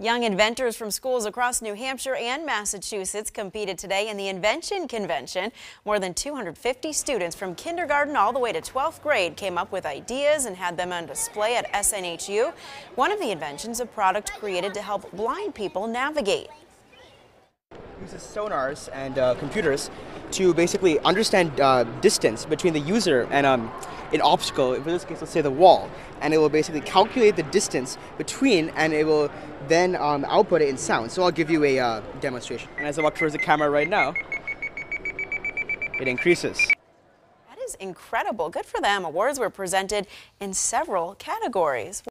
Young inventors from schools across New Hampshire and Massachusetts competed today in the Invention Convention. More than 250 students from kindergarten all the way to 12th grade came up with ideas and had them on display at SNHU. One of the inventions, a product created to help blind people navigate. uses sonars and uh, computers to basically understand uh, distance between the user and um, an obstacle, in this case, let's say the wall, and it will basically calculate the distance between and it will then um, output it in sound. So I'll give you a uh, demonstration. And as I walk towards the camera right now, it increases. That is incredible. Good for them. Awards were presented in several categories.